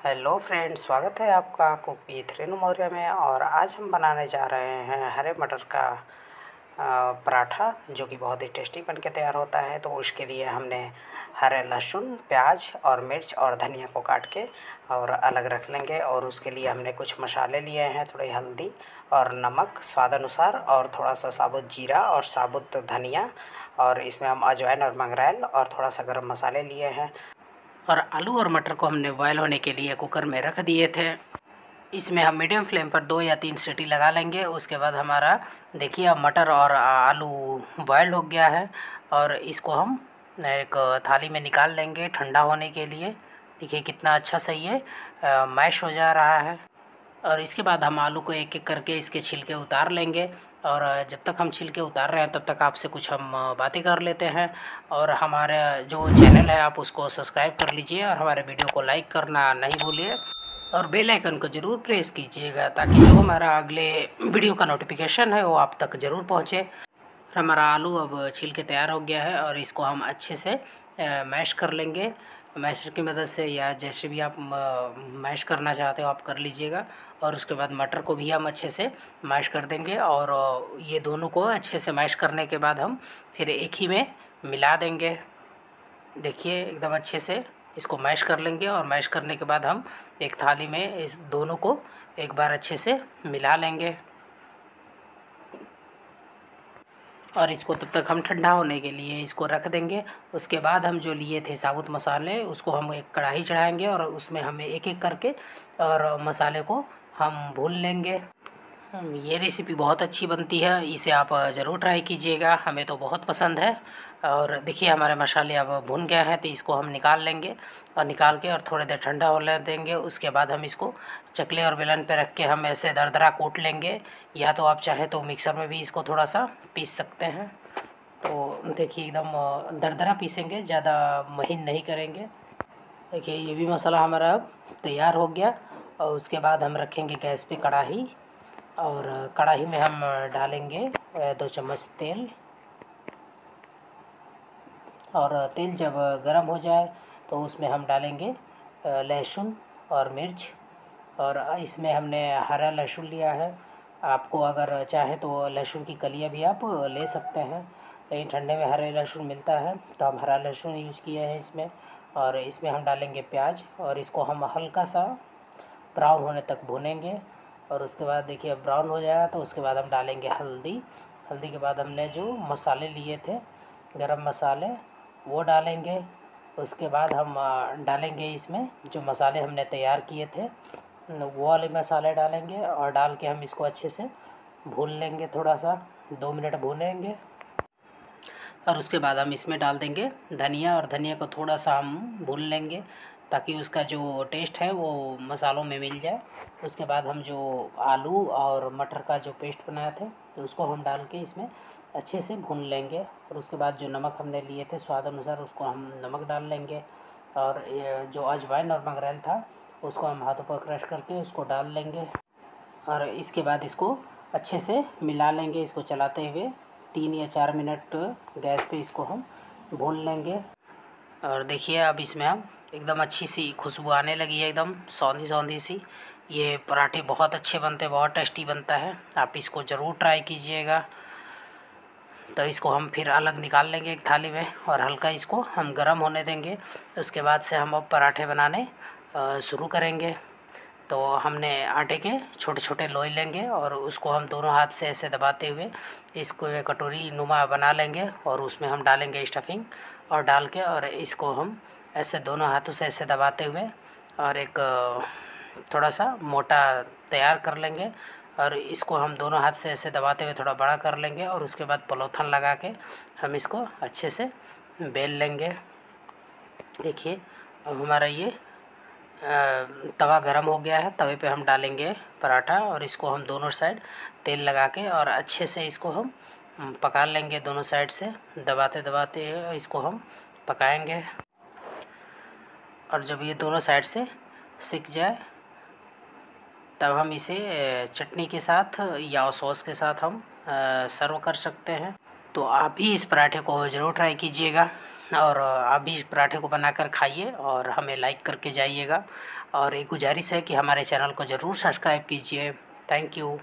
Hello friends, स्वागत है आपका कुक विथ रेणु मौर्य में। और आज हम बनाने जा रहे हैं हरे मटर का पराठा, जो कि बहुत ही टेस्टी बन के तैयार होता है। तो उसके लिए हमने हरे लहसुन, प्याज और मिर्च और धनिया को काट के और अलग रख लेंगे। और उसके लिए हमने कुछ मसाले लिए हैं, थोड़ी हल्दी और नमक स्वाद अनुसार और थोड़ा सा साबुत जीरा और साबुत धनिया। और इसमें हम अजवाइन और मंगरेल और थोड़ा सा गर्म मसाले लिए हैं। और आलू और मटर को हमने बॉयल होने के लिए कुकर में रख दिए थे। इसमें हम मीडियम फ्लेम पर दो या तीन सीटी लगा लेंगे। उसके बाद हमारा, देखिए, अब मटर और आलू बॉयल हो गया है और इसको हम एक थाली में निकाल लेंगे ठंडा होने के लिए। देखिए कितना अच्छा सही है मैश हो जा रहा है। और इसके बाद हम आलू को एक एक करके इसके छिलके उतार लेंगे। और जब तक हम छिलके उतार रहे हैं, तब तक आपसे कुछ हम बातें कर लेते हैं। और हमारे जो चैनल है, आप उसको सब्सक्राइब कर लीजिए और हमारे वीडियो को लाइक करना नहीं भूलिए। और बेल आइकन को ज़रूर प्रेस कीजिएगा ताकि जो हमारा अगले वीडियो का नोटिफिकेशन है, वो आप तक ज़रूर पहुँचे। हमारा आलू अब छिलके तैयार हो गया है और इसको हम अच्छे से मैश कर लेंगे। मैशर की मदद से या जैसे भी आप मैश करना चाहते हो आप कर लीजिएगा। और उसके बाद मटर को भी हम अच्छे से मैश कर देंगे और ये दोनों को अच्छे से मैश करने के बाद हम फिर एक ही में मिला देंगे। देखिए, एकदम अच्छे से इसको मैश कर लेंगे और मैश करने के बाद हम एक थाली में इस दोनों को एक बार अच्छे से मिला लेंगे। और इसको तब तक हम ठंडा होने के लिए इसको रख देंगे। उसके बाद हम जो लिए थे साबुत मसाले, उसको हम एक कढ़ाई चढ़ाएँगे और उसमें हमें एक एक करके और मसाले को हम भून लेंगे। ये रेसिपी बहुत अच्छी बनती है, इसे आप ज़रूर ट्राई कीजिएगा, हमें तो बहुत पसंद है। और देखिए, हमारे मसाले अब भुन गए हैं तो इसको हम निकाल लेंगे, और निकाल के और थोड़ी देर ठंडा होने देंगे, उसके बाद हम इसको चकले और बेलन पे रख के हम ऐसे दरदरा कूट लेंगे। या तो आप चाहें तो मिक्सर में भी इसको थोड़ा सा पीस सकते हैं। तो देखिए, एकदम दरदरा पीसेंगे, ज़्यादा महीन नहीं करेंगे। देखिए, ये भी मसाला हमारा अब तैयार हो गया, और उसके बाद हम रखेंगे गैस पे कढ़ाई। और कढ़ाई में हम डालेंगे दो चम्मच तेल। और तेल जब गर्म हो जाए तो उसमें हम डालेंगे लहसुन और मिर्च। और इसमें हमने हरा लहसुन लिया है। आपको अगर चाहे तो लहसुन की कलियाँ भी आप ले सकते हैं। लेकिन ठंडे में हरे लहसुन मिलता है तो हम हरा लहसुन यूज़ किए हैं इसमें। और इसमें हम डालेंगे प्याज और इसको हम हल्का सा ब्राउन होने तक भुनेंगे। और उसके बाद देखिए ब्राउन हो जाएगा तो उसके बाद हम डालेंगे हल्दी। हल्दी के बाद हमने जो मसाले लिए थे, गरम मसाले, वो डालेंगे। उसके बाद हम डालेंगे इसमें जो मसाले हमने तैयार किए थे, वो वाले मसाले डालेंगे और डाल के हम इसको अच्छे से भून लेंगे थोड़ा सा, दो मिनट भूनेंगे। और उसके बाद हम इसमें डाल देंगे धनिया, और धनिया को थोड़ा सा हम भून लेंगे। ताकि उसका जो टेस्ट है वो मसालों में मिल जाए। उसके बाद हम जो आलू और मटर का जो पेस्ट बनाया थे तो उसको हम डाल के इसमें अच्छे से भून लेंगे और उसके बाद जो नमक हमने लिए थे स्वाद अनुसार, उसको हम नमक डाल लेंगे। और जो अजवाइन और मंगरेल था, उसको हम हाथों पर क्रश करके उसको डाल लेंगे। और इसके बाद इसको अच्छे से मिला लेंगे इसको चलाते हुए। तीन या चार मिनट गैस पे इसको हम भून लेंगे। और देखिए, अब इसमें हम एकदम अच्छी सी खुशबू आने लगी है एकदम, सौंधी सौंधी सी। ये पराठे बहुत अच्छे बनते हैं, बहुत टेस्टी बनता है। आप इसको ज़रूर ट्राई कीजिएगा। तो इसको हम फिर अलग निकाल लेंगे एक थाली में और हल्का इसको हम गर्म होने देंगे। उसके बाद से हम अब पराठे बनाने शुरू करेंगे। तो हमने आटे के छोटे छोटे लोई लेंगे और उसको हम दोनों हाथ से ऐसे दबाते हुए इसको कटोरी नुमा बना लेंगे और उसमें हम डालेंगे स्टफिंग और डाल के और इसको हम ऐसे दोनों हाथों से ऐसे दबाते हुए और एक थोड़ा सा मोटा तैयार कर लेंगे और इसको हम दोनों हाथ से ऐसे दबाते हुए थोड़ा बड़ा कर लेंगे और उसके बाद पलोथन लगा के हम इसको अच्छे से बेल लेंगे। देखिए, अब हमारा ये तवा गरम हो गया है, तवे पे हम डालेंगे पराठा और इसको हम दोनों साइड तेल लगा के और अच्छे से इसको हम, पका लेंगे दोनों साइड से दबाते दबाते इसको हम पकाएँगे। और जब ये दोनों साइड से सिक जाए, तब हम इसे चटनी के साथ या सॉस के साथ हम सर्व कर सकते हैं। तो आप भी इस पराठे को ज़रूर ट्राई कीजिएगा और आप भी इस पराठे को बनाकर खाइए और हमें लाइक करके जाइएगा। और एक गुजारिश है कि हमारे चैनल को ज़रूर सब्सक्राइब कीजिए। Thank you.